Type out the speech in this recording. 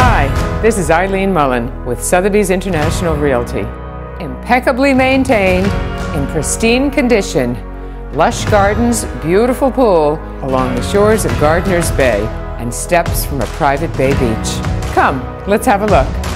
Hi, this is Eileen Mullen with Sotheby's International Realty. Impeccably maintained, in pristine condition, lush gardens, beautiful pool along the shores of Gardiner's Bay, and steps from a private bay beach. Come, let's have a look.